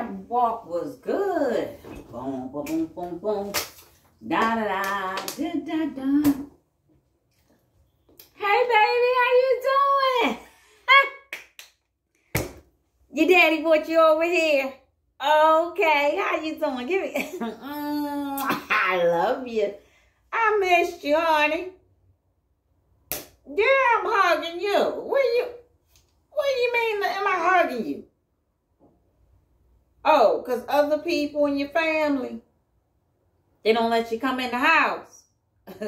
that walk was good. Boom, boom, boom, boom, boom. Da da da, da da da. Hey, baby, how you doing? Your daddy brought you over here. Okay, how you doing? Give me. Mm, I love you. I missed you, honey. Yeah, I'm hugging you. What you? What do you mean? Am I hugging you? Oh, cause other people in your family, they don't let you come in the house.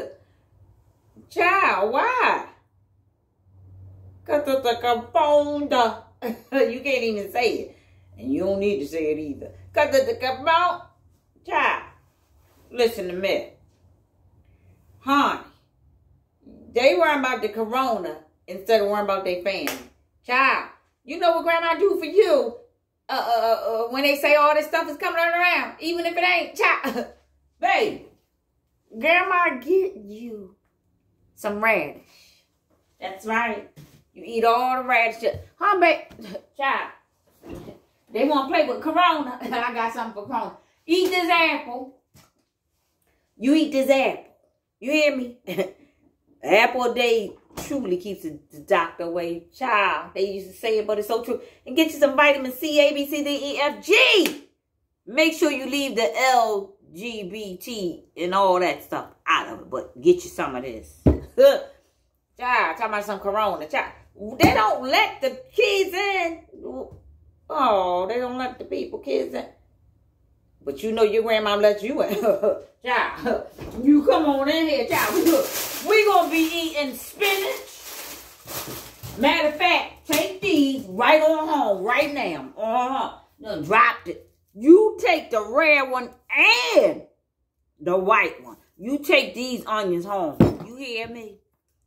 Child, why? Cause it's a you can't even say it. And you don't need to say it either. Cause the phone. Child, listen to me. Honey, they worry about the corona instead of worrying about their family. Child, you know what grandma do for you uh, uh, uh, uh when they say all this stuff is coming around, even if it ain't. Child, baby, grandma get you some radish. That's right. You eat all the radish. Huh, baby? Child, they want to play with corona. I got something for corona. Eat this apple. You eat this apple. You hear me? apple day truly keeps the, doctor away. Child, they used to say it, but it's so true. And get you some vitamin C, A, B, C, D, E, F, G. Make sure you leave the LGBT and all that stuff out of it, but get you some of this. Child, talking about some corona. Child, they don't let the kids in. Oh, they don't let the people, kids in. But you know your grandma let you in. child, come on in here, child. We gonna be eating spinach. Matter of fact, take these right on home, right now. Uh-huh. No, dropped it. You take the red one and the white one. You take these onions home. You hear me?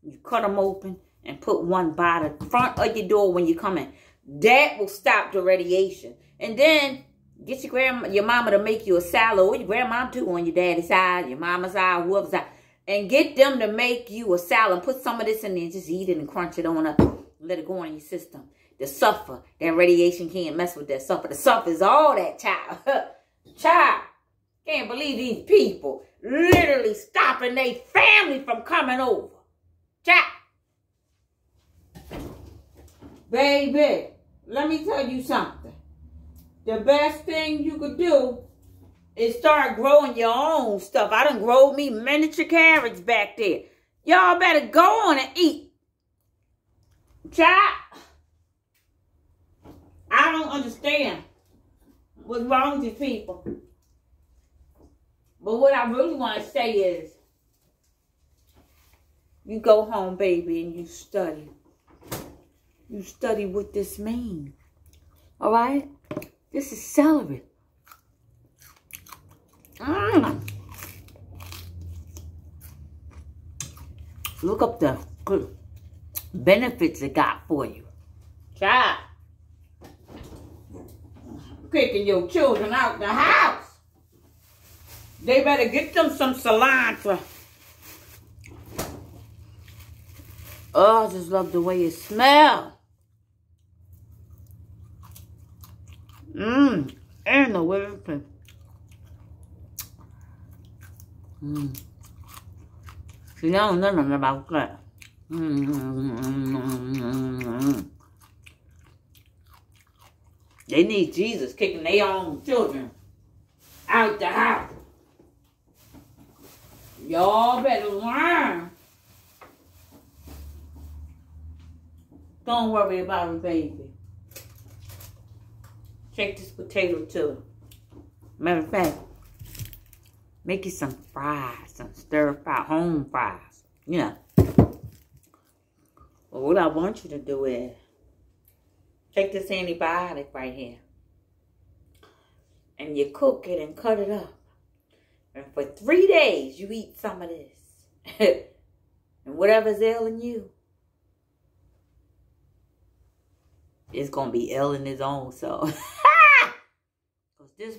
You cut them open and put one by the front of your door when you come in. That will stop the radiation. And then Get your grandma, your mama to make you a salad, or your grandma too on your daddy's side, your mama's side, whoever's side. And get them to make you a salad. Put some of this in there. Just eat it and crunch it on up. Let it go on your system. The sulfur, that radiation can't mess with that sulfur. The sulfur is all that, child. child. Can't believe these people literally stopping their family from coming over. Child. Baby, let me tell you something the best thing you could do is start growing your own stuff. I done grow me miniature carrots back there. Y'all better go on and eat. Child, I don't understand what's wrong with you people. But what I really want to say is, you go home, baby, and you study. You study what this means. All right? This is celery. Mm. Look up the benefits it got for you. Child. Kicking your children out the house. They better get them some cilantro. Oh, I just love the way it smells. Mmm. And the whipping. Mmm. See, I don't know nothing about that. Mmm. They need Jesus kicking their own children out the house. Y'all better learn. Don't worry about a baby. Take this potato too. Matter of fact, make you some fries, some stir fry, home fries. You know. Well, what I want you to do is take this antibiotic right here. And you cook it and cut it up. And for three days, you eat some of this. and whatever's ailing you, it's going to be ill in its own so.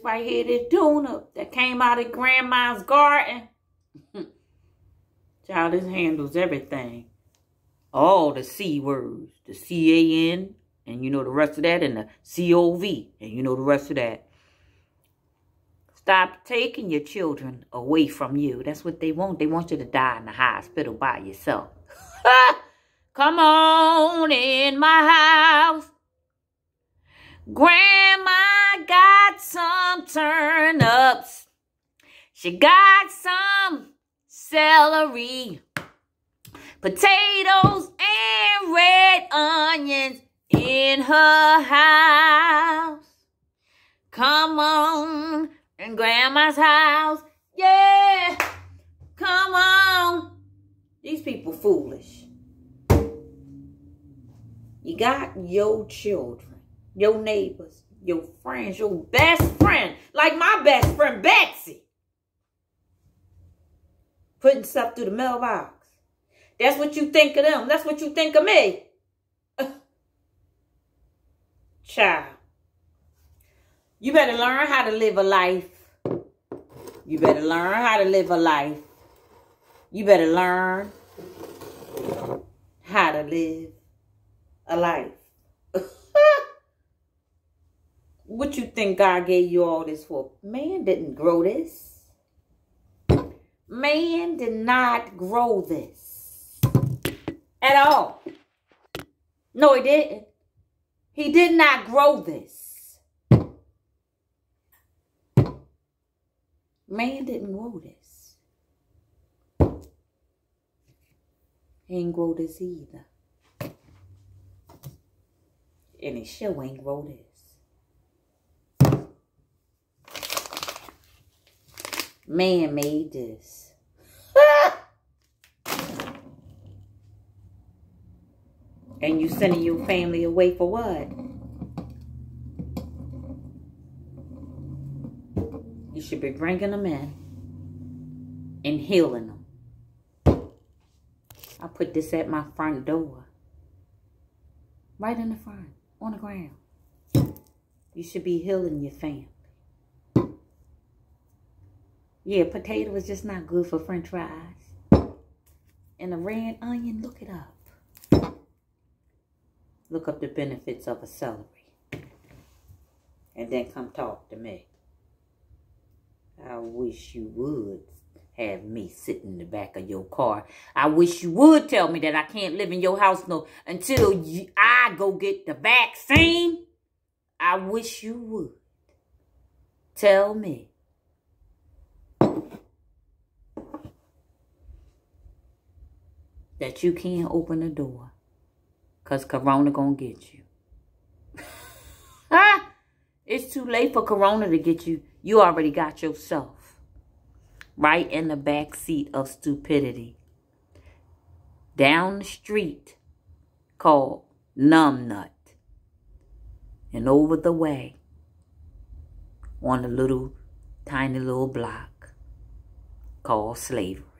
Right here, this tuna that came out of grandma's garden. Child, this handles everything. All the C words. The C-A-N, and you know the rest of that, and the C-O-V, and you know the rest of that. stop taking your children away from you. That's what they want. They want you to die in the hospital by yourself. Come on in my house. Grandma got some turnips. She got some celery, potatoes, and red onions in her house. Come on in grandma's house. Yeah, come on. These people foolish. You got your children, your neighbors, your friends, your best friend, like my best friend Betsy, putting stuff through the mailbox. That's what you think of them. That's what you think of me. Child. You better learn how to live a life. You better learn how to live a life. You better learn how to live a life. What you think God gave you all this for? Man didn't grow this. Man did not grow this at all. No, he didn't. He did not grow this. Man didn't grow this. He ain't grow this either. And he sure ain't grow this. Man made this. and you sending your family away for what? You should be bringing them in and healing them. I put this at my front door. Right in the front, on the ground. You should be healing your family. Yeah, potato is just not good for french fries. And a red onion, look it up. Look up the benefits of a celery. And then come talk to me. I wish you would have me sitting in the back of your car. I wish you would tell me that I can't live in your house no until you, I go get the vaccine. I wish you would. Tell me. That you can't open the door. Because Corona to get you. ah, it's too late for Corona to get you. You already got yourself right in the back seat of stupidity. Down the street called Numbnut. And over the way on a little tiny little block called slavery.